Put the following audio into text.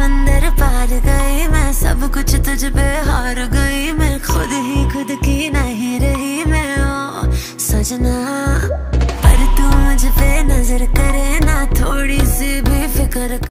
अंदर पार गई मैं, सब कुछ तुझ पे हार गई मैं, खुद ही खुद की नहीं रही मैं, ओ, सजना। पर तू मुझ पे नज़र करे ना, थोड़ी सी भी फ़िक्र